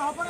হবে